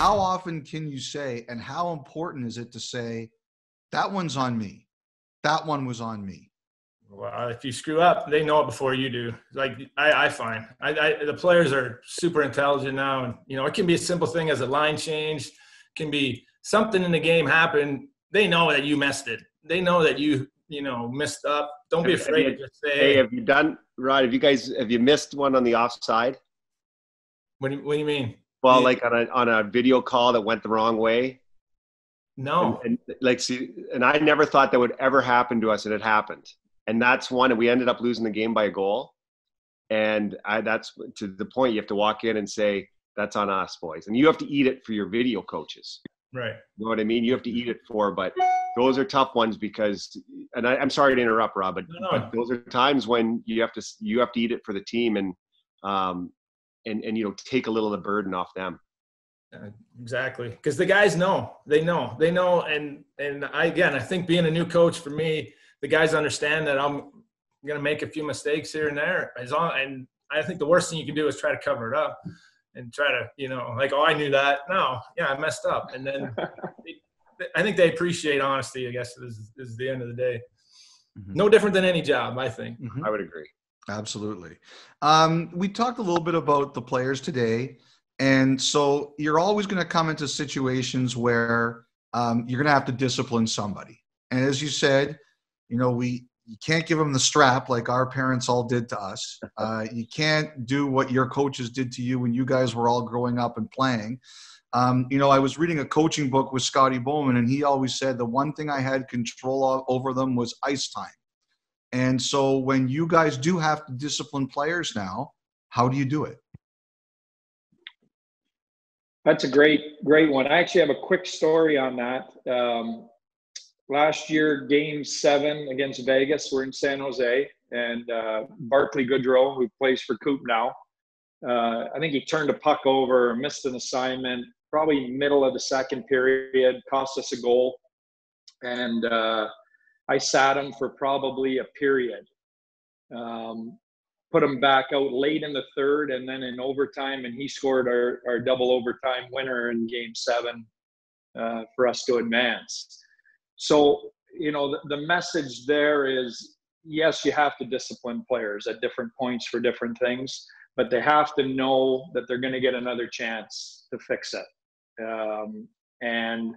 how often can you say, and how important is it to say, that one's on me? That one was on me. Well, uh, if you screw up, they know it before you do. Like I, I find, I, I, the players are super intelligent now, and you know it can be a simple thing as a line change, can be something in the game happened. They know that you messed it. They know that you, you know, messed up. Don't be afraid to just say, "Hey, have you done right? Have you guys have you missed one on the offside?" What do you, what do you mean? Well, yeah. like on a on a video call that went the wrong way. No. And, and, like see, and I never thought that would ever happen to us, and it happened. And that's one, and we ended up losing the game by a goal. And I, that's to the point you have to walk in and say, "That's on us, boys," and you have to eat it for your video coaches. Right. You know what I mean? You have to eat it for, but those are tough ones because, and I, am sorry to interrupt, Rod, but, no, no. but, those are times when you have to you have to eat it for the team, and um, and and you know take a little of the burden off them. Uh, exactly, because the guys know, they know, they know, and and I again, I think being a new coach for me, the guys understand that I'm going to make a few mistakes here and there. As long, and I think the worst thing you can do is try to cover it up and try to, you know, like, oh, I knew that. No, yeah, I messed up, and then I think they appreciate honesty. I guess is is the end of the day. Mm-hmm. No different than any job, I think. Mm-hmm. I would agree. Absolutely. Um, we talked a little bit about the players today. And so you're always going to come into situations where um, you're going to have to discipline somebody. And as you said, you know, we you can't give them the strap like our parents all did to us. Uh, you can't do what your coaches did to you when you guys were all growing up and playing. Um, you know, I was reading a coaching book with Scotty Bowman, and he always said the one thing I had control over them was ice time. And so when you guys do have to discipline players now, how do you do it? That's a great, great one. I actually have a quick story on that. Um, last year, game seven against Vegas, we're in San Jose, and uh, Barclay Goodrow, who plays for Coop now, uh, I think he turned a puck over, missed an assignment, probably middle of the second period, cost us a goal. And uh, I sat him for probably a period. Um, put him back out late in the third and then in overtime, and he scored our, our double overtime winner in game seven uh, for us to advance. So, you know, the, the message there is yes, you have to discipline players at different points for different things, but they have to know that they're going to get another chance to fix it. Um, and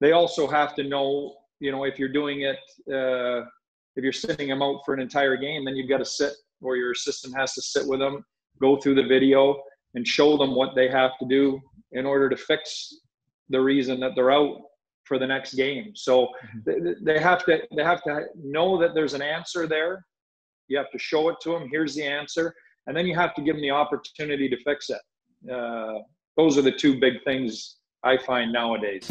they also have to know you know, if you're doing it, uh, if you're sitting them out for an entire game, then you've got to sit, or your assistant has to sit with them, go through the video, and show them what they have to do in order to fix the reason that they're out for the next game. So mm-hmm. they, they have to they have to know that there's an answer there. You have to show it to them. Here's the answer, and then you have to give them the opportunity to fix it. Uh, those are the two big things I find nowadays.